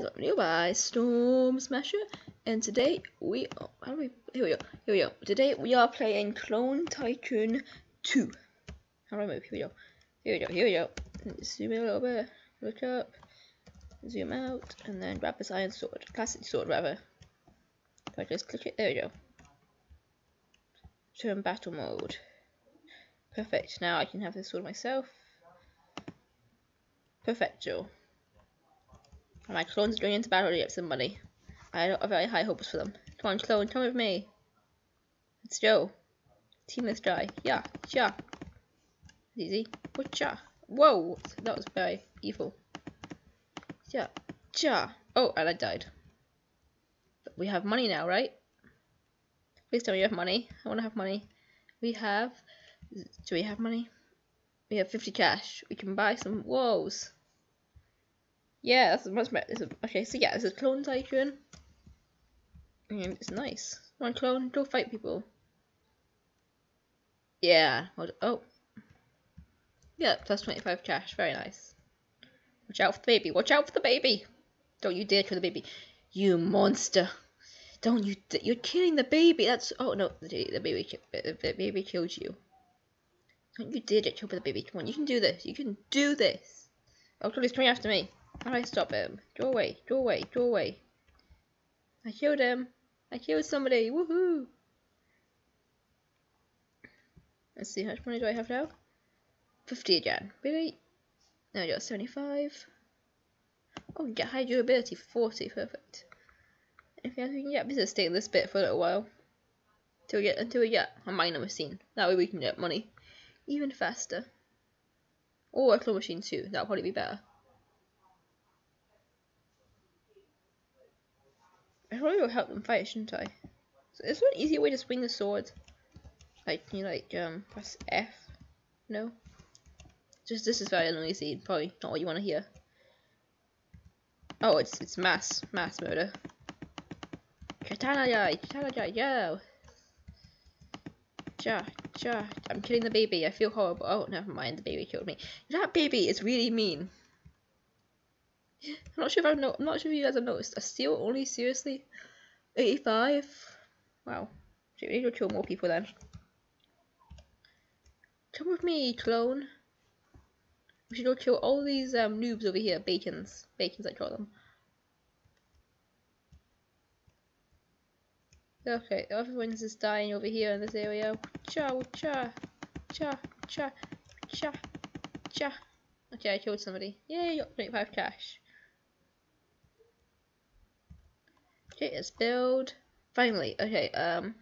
guys, I'm new by Storm Smasher, and today we oh, how do we here we go here we go. Today we are playing Clone Tycoon 2. How do I move? Here we go. Here we go. Here we go. Zoom in a little bit. Look up. Zoom out, and then grab this iron sword, classic sword rather. If I just click it, there we go. Turn battle mode. Perfect. Now I can have this sword myself. Perfecto. My clones are going into battle to get some money. I have very high hopes for them. Come on, clone, come with me. Let's go. Team let's try. Yeah, yeah. Easy. Whatcha? Whoa, that was very evil. Yeah, yeah. Oh, and I died. But we have money now, right? Please tell me you have money. I want to have money. We have. Do we have money? We have 50 cash. We can buy some woes. Yeah, that's much better. Okay, so yeah, it's a clone tycoon. And it's nice. Come on, clone, go fight people. Yeah. Oh. Yeah, plus 25 cash. Very nice. Watch out for the baby. Watch out for the baby. Don't you dare kill the baby. You monster. Don't you you're killing the baby. That's oh no, the, the baby the, baby killed you. Don't you dare kill the baby. Come on, you can do this. You can do this. Oh, he's coming after me. I stop him? Go away, go away, go away. I killed him. I killed somebody. Woohoo! Let's see, how much money do I have now? 50 again. Really? Now I got 75. Oh, we get high durability 40. Perfect. If you can get business stay in this bit for a little while. Until we get until we get a miner machine. That way we can get money even faster. Or a claw machine too. That'll probably be better. I probably will help them fight, shouldn't I? So is there an easier way to swing the sword? Like, you like, um, press F? No? Just, this is very noisy, probably not what you want to hear. Oh, it's, it's mass, mass murder. Katana guy, katana yo! Ja, ja, I'm killing the baby, I feel horrible. Oh, never mind, the baby killed me. That baby is really mean. I'm not sure if I've no I'm not sure if you guys have noticed. A steal only seriously 85? Wow. we need to kill more people then. Come with me, clone. We should go kill all these um, noobs over here, bacons. Bacons I call them. Okay, everyone's just dying over here in this area. Cha cha cha cha cha cha. Okay, I killed somebody. Yay, got 25 cash. Okay, let's build. Finally, okay, um,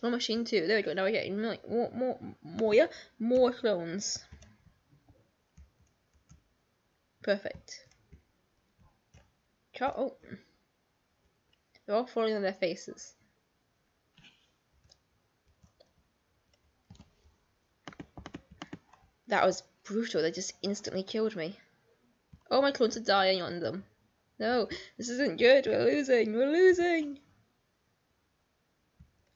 claw machine two. There we go. Now we're getting more, more, more, yeah, more clones. Perfect. Oh, they're all falling on their faces. That was brutal. They just instantly killed me. Oh, my clones are dying on them. No, this isn't good. We're losing. We're losing.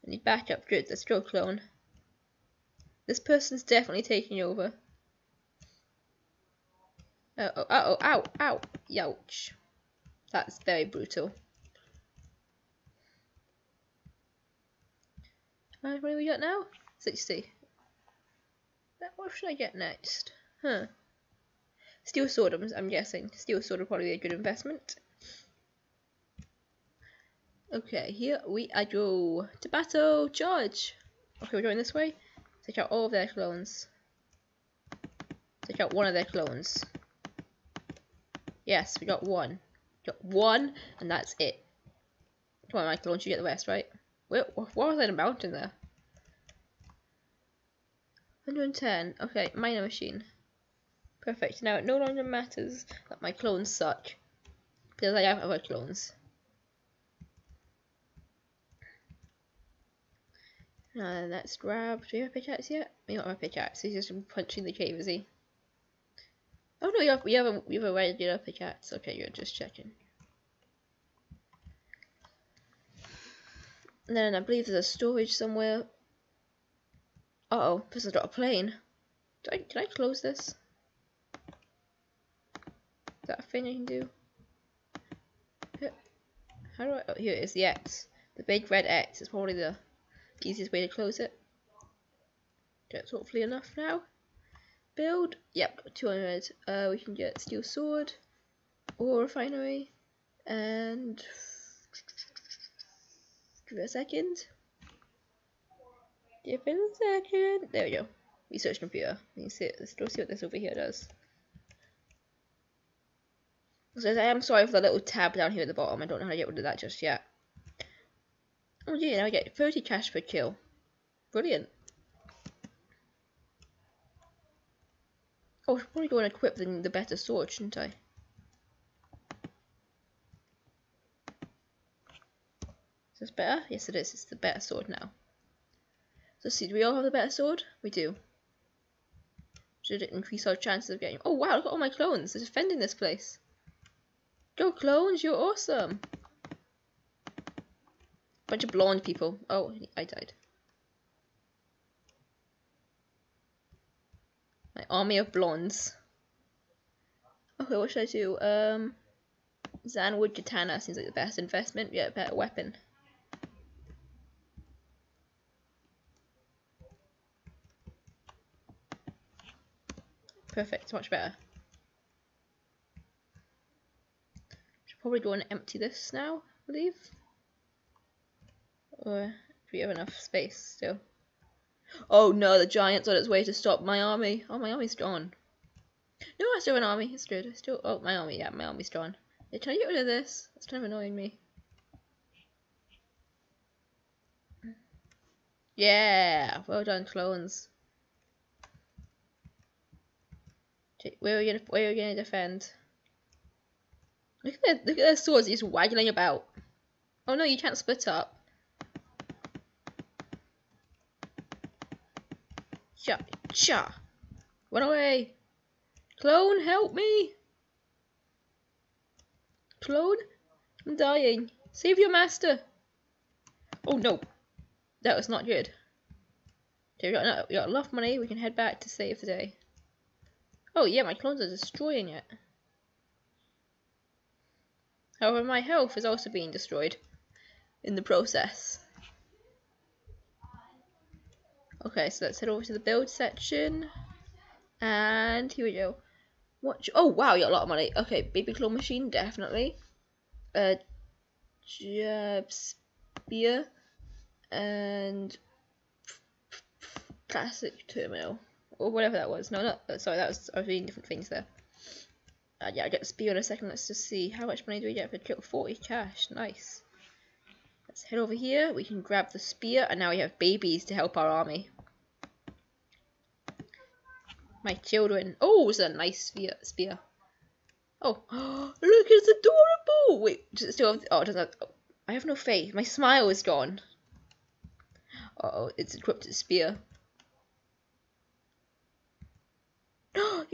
I need backup. Good. Let's go, clone. This person's definitely taking over. Uh oh, uh oh, ow, ow, youch. That's very brutal. Uh, what do we got now? 60. What should I get next? Huh. Steel sword, I'm, guessing. Steel sword would probably be a good investment. Okay, here we I go to battle. Charge! Okay, we're going this way. Take out all of their clones. Take out one of their clones. Yes, we got one. Got one, and that's it. Come on, Michael, don't you get the rest, right? Where, what was that mountain there? 110. Okay, miner machine. Perfect. Now it no longer matters that my clones suck. Because I have other clones. Uh, let's grab. Do you have a pickaxe yet? We don't have a pickaxe. He's just punching the cave, is he? Oh no, you have, you have a you have a regular pickaxe. Okay, you're just checking. And then I believe there's a storage somewhere. Uh oh, this is not a plane. Do I, can I close this? Is that a thing I can do? How do I? Oh, here it is. The X. The big red X is probably the easiest way to close it. That's hopefully enough now. Build. Yep, 200. Uh, we can get steel sword, ore refinery, and give it a second. Give it a second. There we go. Research computer. You can see. Let's go see what this over here does. So I am sorry for the little tab down here at the bottom. I don't know how to get rid of that just yet. Oh yeah, now I get 30 cash per kill. Brilliant. Oh, I should probably go and equip the, the better sword, shouldn't I? Is this better? Yes it is, it's the better sword now. So see, do we all have the better sword? We do. Should it increase our chances of getting- Oh wow, look at all my clones, they're defending this place. Go clones, you're awesome! Bunch of blonde people. Oh, I died. My army of blondes. Okay, what should I do? Um, Zanwood Katana seems like the best investment. Yeah, better weapon. Perfect, much better. Probably go and empty this now, I believe. Or do we have enough space still? Oh no, the giant's on its way to stop my army. Oh, my army's gone. No, I still have an army. It's good. I still. Oh, my army. Yeah, my army's gone. They're trying to get rid of this. That's kind of annoying me. Yeah, well done, clones. Where are you gonna? Where are you gonna defend? Look at their, look at their swords just waggling about. Oh no, you can't split up. Cha, cha. Run away. Clone, help me. Clone, I'm dying. Save your master. Oh no, that was not good. Okay, we got, enough, we got enough money. We can head back to save the day. Oh yeah, my clones are destroying it. However, my health is also being destroyed in the process. Okay, so let's head over to the build section. And here we go. What? Oh wow, you got a lot of money. Okay, baby claw machine, definitely. Uh, jab spear and classic terminal or whatever that was. No, not sorry. That was I was reading different things there. Uh, yeah, I get spear in a second. Let's just see how much money do we get for kill. Forty cash. Nice. Let's head over here. We can grab the spear, and now we have babies to help our army. My children. Oh, it's a nice spear. spear. Oh, look, it's adorable. Wait, does it still have? Oh, it doesn't. Have, oh, I have no faith. My smile is gone. Uh oh, it's equipped to spear.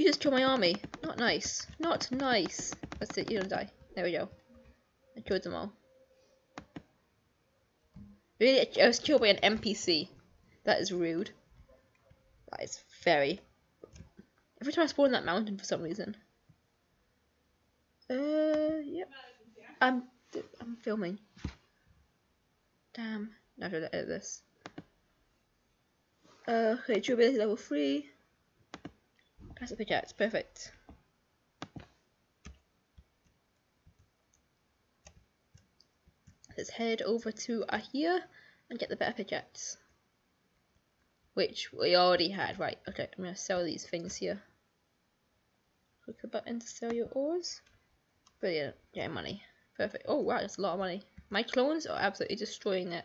You just killed my army. Not nice. Not nice. That's it. You don't die. There we go. I killed them all. Really, I was killed by an NPC. That is rude. That is very. Every time I spawn that mountain for some reason. Uh, yep. I'm I'm filming. Damn. Now I should edit this. Uh, okay, durability level 3. Classic pickaxe, perfect. Let's head over to uh, here and get the better pickaxe. Which we already had. Right, okay, I'm going to sell these things here. Click the button to sell your ores. Brilliant, get money. Perfect. Oh wow, that's a lot of money. My clones are absolutely destroying it.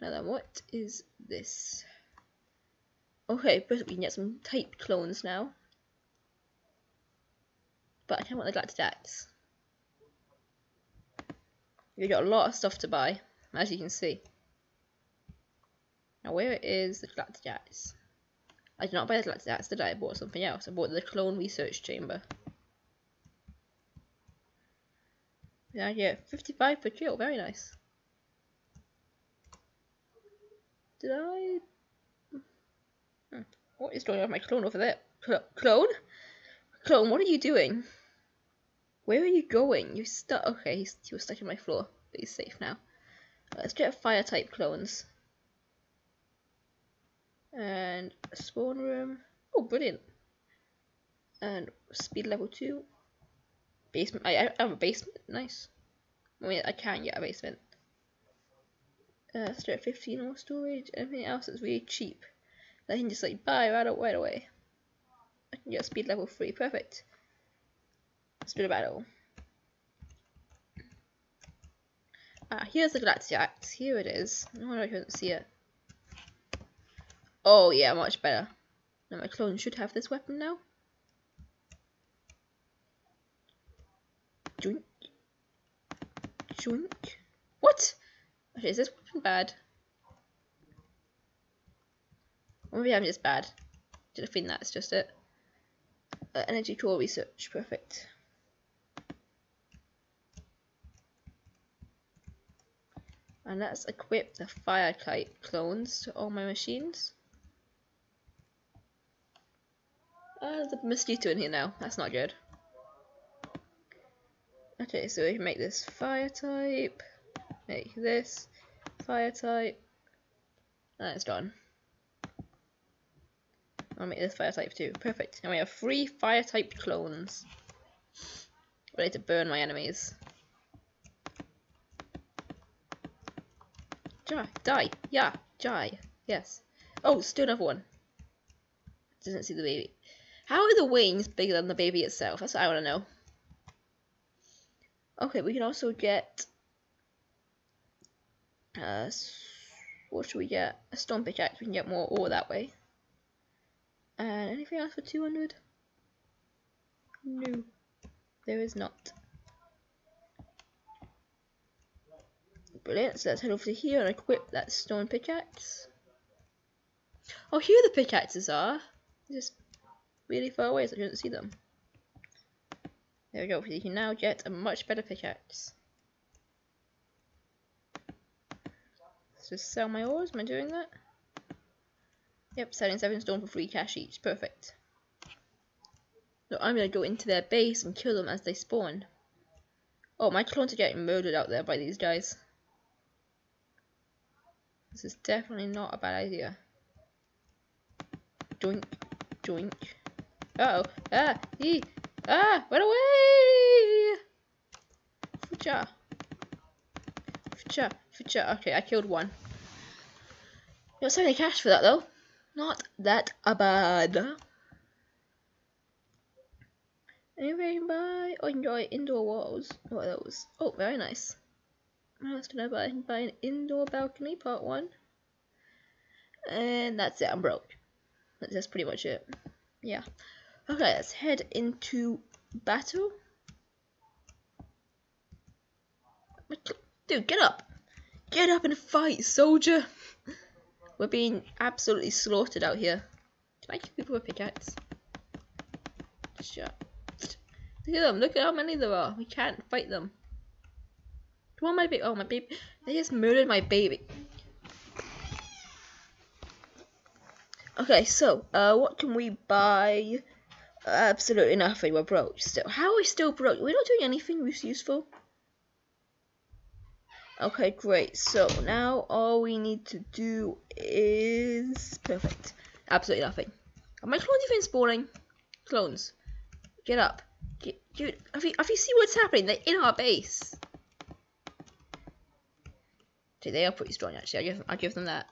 Now then, what is this? Okay, but we can get some type clones now. But I can't want the Galactic We've got a lot of stuff to buy, as you can see. Now where is the Galactic I did not buy the Galactic did I? I bought something else. I bought the Clone Research Chamber. Yeah, yeah, 55 per kill, very nice. Did I... What is going on with my clone over there? Cl clone? Clone, what are you doing? Where are you going? You stuck. Okay, he's, he was stuck in my floor, but he's safe now. Let's get fire type clones. And spawn room. Oh, brilliant. And speed level 2. Basement. I, I have a basement. Nice. I mean, I can get a basement. Uh, start 15 more storage. Anything else that's really cheap. I can just like buy right, right away. I can get speed level 3. Perfect. Do the battle. Ah, here's the Galactic Axe. Here it is. I couldn't see it. Oh yeah, much better. Now my clone should have this weapon now. Joink. Joink. What? Okay, is this weapon bad? Maybe I'm just bad. I think that's just it? Uh, energy core research, perfect. And let's equip the fire type clones to all my machines. Uh, there's a mosquito in here now. That's not good. Okay, so we can make this fire type. Make this fire type. And it's done. I'll make this fire type too. Perfect. And we have three fire type clones. Ready to burn my enemies. Die, die, yeah, die, yes. Oh, still another one. Doesn't see the baby. How are the wings bigger than the baby itself? That's what I want to know. Okay, we can also get... Uh, what should we get? A stone pickaxe. We can get more ore that way. And anything else for 200? No, there is not. Brilliant, so let's head over to here and equip that stone pickaxe. Oh, here the pickaxes are. Just really far away so I couldn't see them. There we go, so you can now get a much better pickaxe. Let's just sell my ores, am I doing that? Yep, selling 7 stone for free cash each, perfect. So I'm going to go into their base and kill them as they spawn. Oh, my clones are getting murdered out there by these guys. This is definitely not a bad idea. Joink, joink. Uh oh, ah, he, ah, run away! Fucha. Fucha, fucha. Okay, I killed one. Got so many cash for that though. Not that bad. Anything buy or oh, enjoy indoor walls? Oh, what are those? Oh, very nice. What else can I buy? I buy an indoor balcony, part one. And that's it, I'm broke. That's pretty much it. Yeah. Okay, let's head into battle. Dude, get up! Get up and fight, soldier! We're being absolutely slaughtered out here. Can I kill people with pickaxe? Shut. Look at them, look at how many there are. We can't fight them. Come on, my baby. Oh, my baby. They just murdered my baby. Okay, so, uh, what can we buy? Absolutely nothing. We're broke still. How are we still broke? We're not doing anything useful. Okay, great. So, now all we need to do is... Perfect. Absolutely nothing. Are my clones even spawning? Clones. Get up. Get, dude, have you, have you seen what's happening? They're in our base. Okay, they are pretty strong actually. I give I give them that.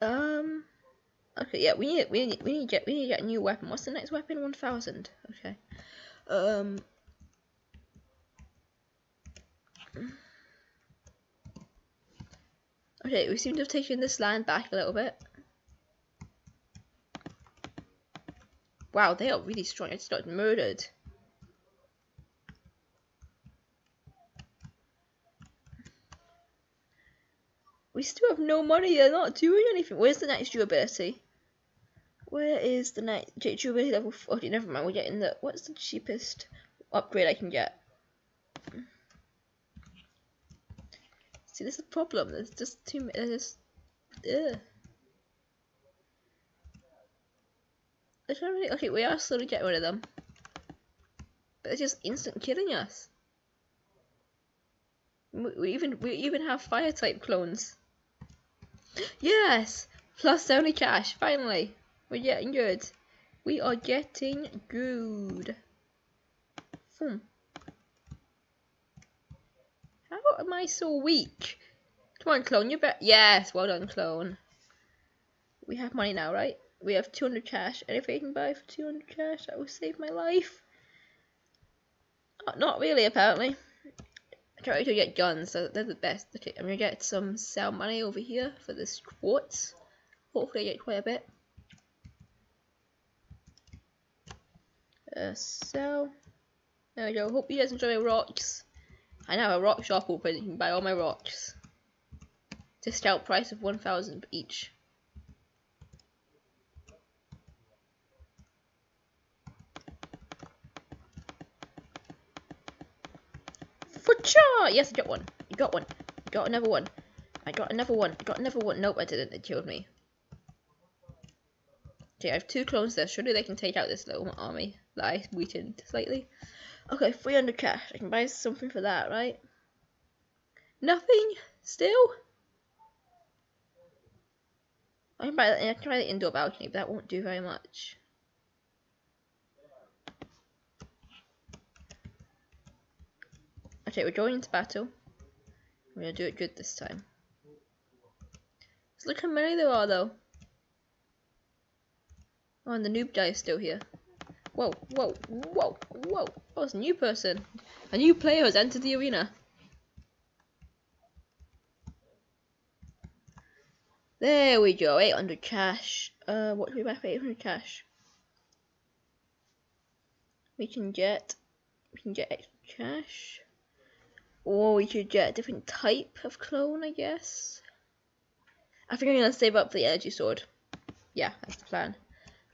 Um. Okay, yeah, we need we need we need to get we need to get a new weapon. What's the next weapon? One thousand. Okay. Um. Okay, we seem to have taken this land back a little bit. Wow, they are really strong. I just got murdered. We still have no money, they're not doing anything. Where's the next durability? Where is the next durability level? Okay, oh, never mind, we're getting the, what's the cheapest upgrade I can get? See, this is a problem, there's just too many, there's just, ugh. Really, okay, we are slowly getting rid of them. But it's just instant killing us. We, even we even have fire type clones. Yes! Plus 70 cash, finally. We're getting good. We are getting good. Hmm. How am I so weak? Come on, clone, you bet. Yes, well done, clone. We have money now, right? We have 200 cash. Anything I can buy for 200 cash that will save my life? Uh, not really, apparently. I try to get guns, so they're the best. Okay, I'm gonna get some sell money over here for this quartz. Hopefully I get quite a bit. Uh, so, there we go. Hope you guys enjoy my rocks. I now have a rock shop open. You can buy all my rocks. Discount price of 1,000 each. For sure! Yes, I got one. I got one. I got another one. I got another one. I got another one. Nope, I didn't. It killed me. Okay, I have two clones there. Surely they can take out this little army that I weakened slightly. Okay, 300 cash. I can buy something for that, right? Nothing? Still? I can buy, I can buy the indoor balcony, but that won't do very much. Okay, we're going into battle. We're gonna do it good this time. look how many there are, though. Oh, and the noob guy is still here. Whoa, whoa, whoa, whoa. Oh, it's a new person. A new player has entered the arena. There we go, 800 cash. Uh, what do we buy for 800 cash? We can get, we can get extra cash. Or we could get a different type of clone, I guess. I think I'm going to save up for the energy sword. Yeah, that's the plan.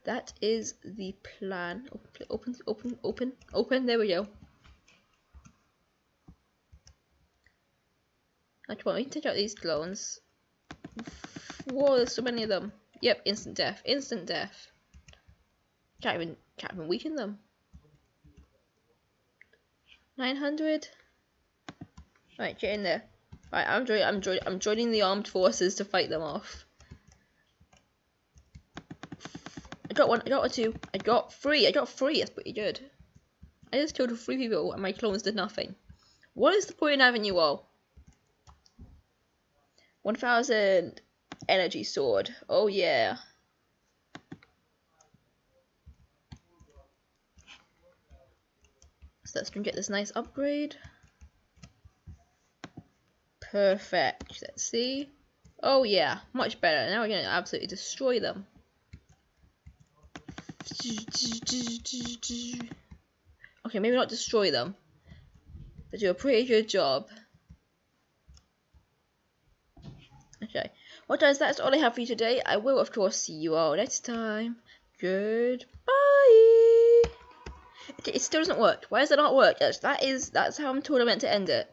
That is the plan. Open, open, open, open. There we go. Actually, we can take out these clones. Whoa, there's so many of them. Yep, instant death. Instant death. Can't even, can't even weaken them. 900. Right, get in there. Right, I'm joining. I'm joining. I'm joining the armed forces to fight them off. I got one, I got one two, I got three, I got three, that's pretty good. I just killed three people and my clones did nothing. What is the point in having you all? 1000 energy sword, oh yeah. So let's go get this nice upgrade. Perfect, let's see. Oh yeah, much better. Now we're going to absolutely destroy them. Okay, maybe not destroy them, but do a pretty good job. Okay, well guys, that's all I have for you today. I will, of course, see you all next time. Goodbye. It still doesn't work. Why does it not work? That is, that's how I'm told I meant to end it.